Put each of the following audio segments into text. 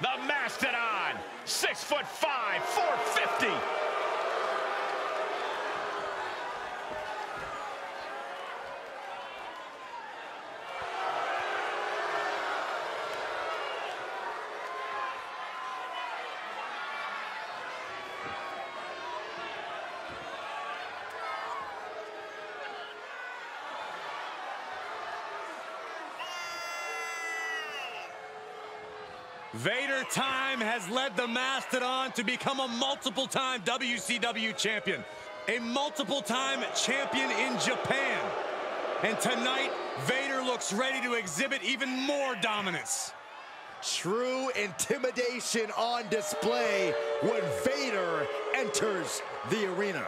the Mastodon, six foot five, 450. Vader time has led the Mastodon to become a multiple-time WCW champion, a multiple-time champion in Japan. And tonight, Vader looks ready to exhibit even more dominance. True intimidation on display when Vader enters the arena.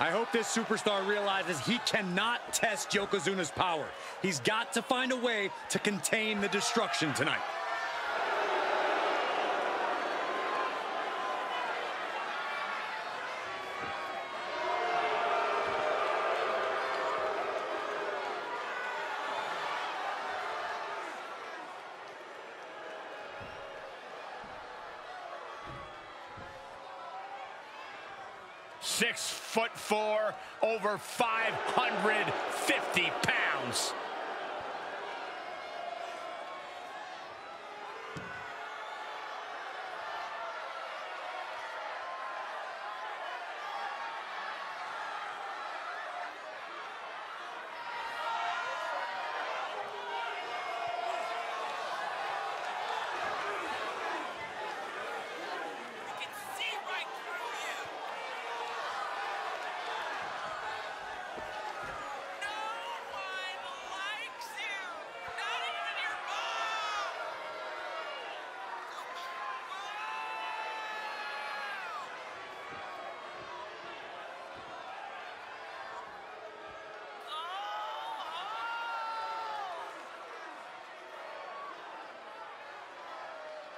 I hope this superstar realizes he cannot test Yokozuna's power. He's got to find a way to contain the destruction tonight. Six foot four, over 550 pounds.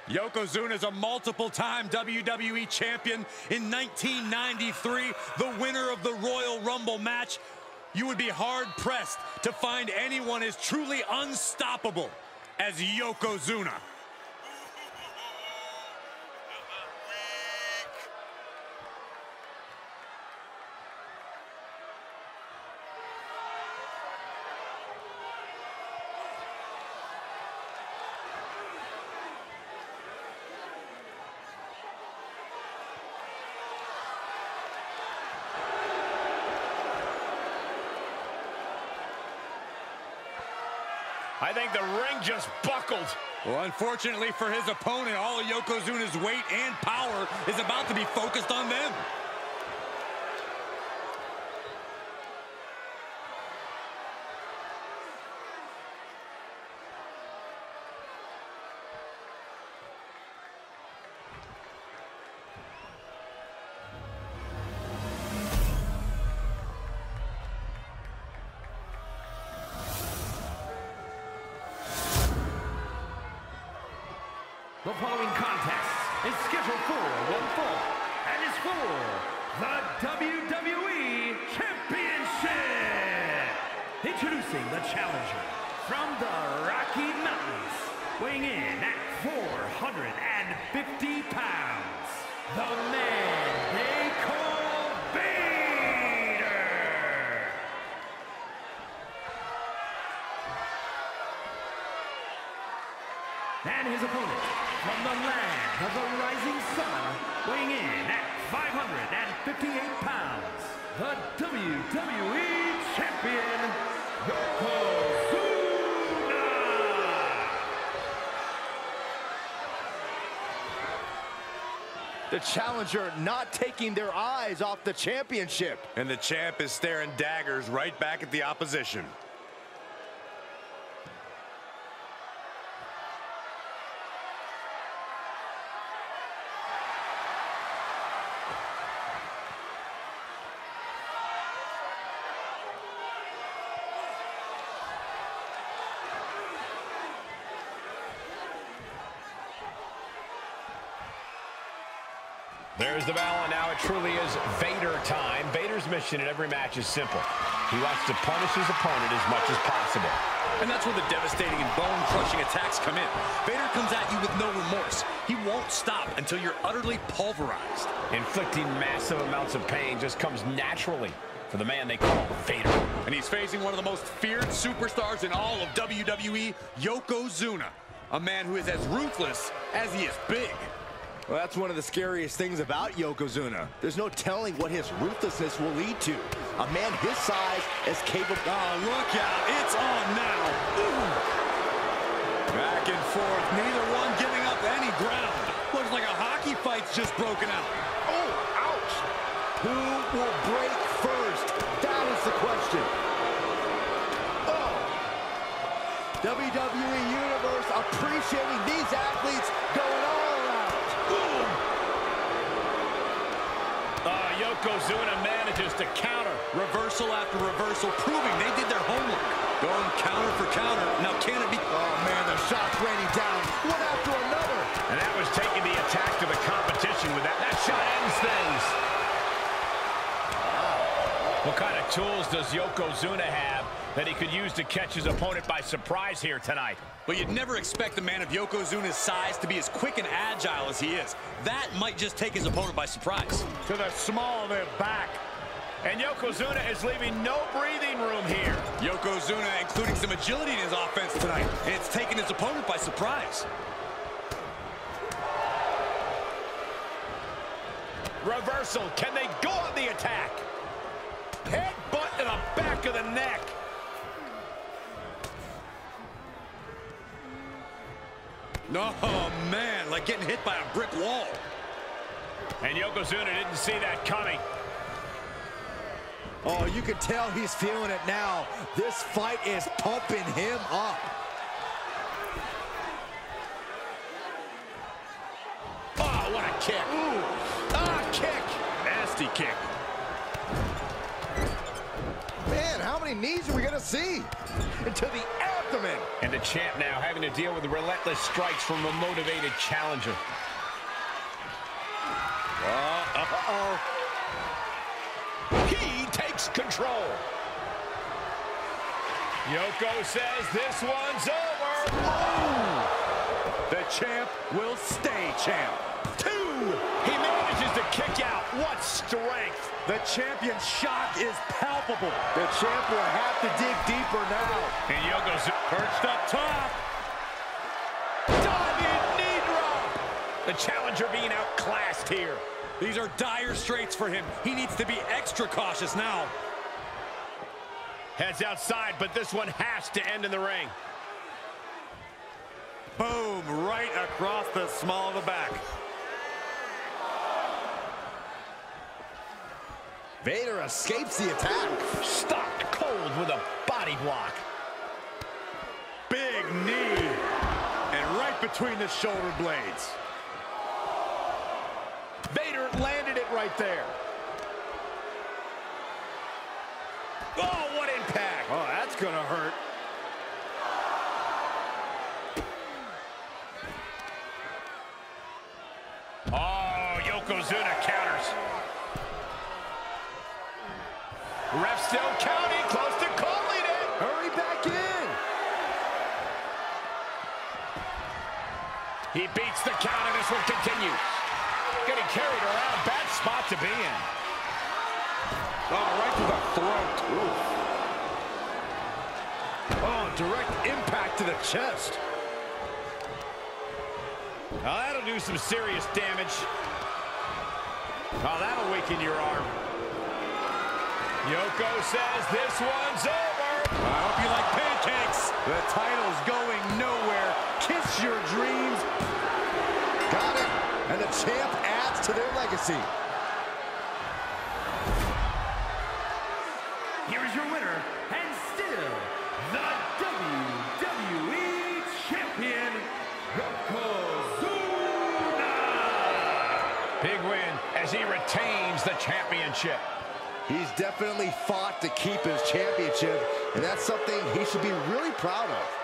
Yokozuna is a multiple-time WWE champion. In 1993, the winner of the Royal Rumble match. You would be hard-pressed to find anyone as truly unstoppable as Yokozuna. I think the ring just buckled. Well, unfortunately for his opponent, all of Yokozuna's weight and power is about to be focused on them. The following contest is scheduled for one fall and is for the WWE Championship. Introducing the challenger from the Rocky Mountains, weighing in at 450 pounds, the man they call Vader. And his opponent from the land of the rising sun, weighing in at 558 pounds, the WWE Champion, Yokozuna! The challenger not taking their eyes off the championship. And the champ is staring daggers right back at the opposition. There's the bell, and now it truly is Vader time. Vader's mission in every match is simple. He wants to punish his opponent as much as possible. And that's where the devastating and bone-crushing attacks come in. Vader comes at you with no remorse. He won't stop until you're utterly pulverized. Inflicting massive amounts of pain just comes naturally for the man they call Vader. And he's facing one of the most feared superstars in all of WWE, Yokozuna. A man who is as ruthless as he is big. Well, that's one of the scariest things about Yokozuna. There's no telling what his ruthlessness will lead to. A man his size is capable... Oh, look out. It's on now. Ooh. Back and forth. Neither one giving up any ground. Looks like a hockey fight's just broken out. Oh, ouch. Who will break first? That is the question. Oh. WWE Universe appreciating these athletes going all around. Boom. Uh, Yokozuna manages to counter. Reversal after reversal, proving they did their homework. Going counter for counter. Now, can it be... Oh, man, the shots raining down, one after another. And that was taking the attack to the competition with that. That shot ends things. What kind of tools does Yokozuna have that he could use to catch his opponent by surprise here tonight? But you'd never expect a man of Yokozuna's size to be as quick and agile as he is. That might just take his opponent by surprise. To the small of their back. And Yokozuna is leaving no breathing room here. Yokozuna including some agility in his offense tonight. And it's taken his opponent by surprise. Reversal. Can they go on the attack? Headbutt to the back of the neck. No, oh, man, like getting hit by a brick wall. And Yokozuna didn't see that coming. Oh, you can tell he's feeling it now. This fight is pumping him up. Oh, what a kick. Ooh. Ah, kick. Nasty kick. Man, how many knees are we going to see? Into the abdomen. And the champ now having to deal with the relentless strikes from a motivated challenger. Uh, uh-oh. He takes control. Yoko says this one's over. Oh! The champ will stay champ. Two. The champion's shock is palpable. The champ will have to dig deeper now. And Yoko's Perched up top. diving knee drop. The challenger being outclassed here. These are dire straits for him. He needs to be extra cautious now. Heads outside, but this one has to end in the ring. Boom, right across the small of the back. Vader escapes the attack. Stopped cold with a body block. Big knee. And right between the shoulder blades. Vader landed it right there. Oh, what impact. Oh, that's going to hurt. Oh, Yokozuna counters. Ref still counting, close to calling it. Hurry back in. He beats the count, and this one continues. Getting carried around, bad spot to be in. Oh, right to the throat. Oh, direct impact to the chest. Now that'll do some serious damage. Oh, that'll weaken your arm. Yoko says this one's over. I hope you like pancakes. The title's going nowhere. Kiss your dreams. Got it. And the champ adds to their legacy. Here is your winner, and still the WWE Champion, Yokozuna! Big win as he retains the championship. He's definitely fought to keep his championship, and that's something he should be really proud of.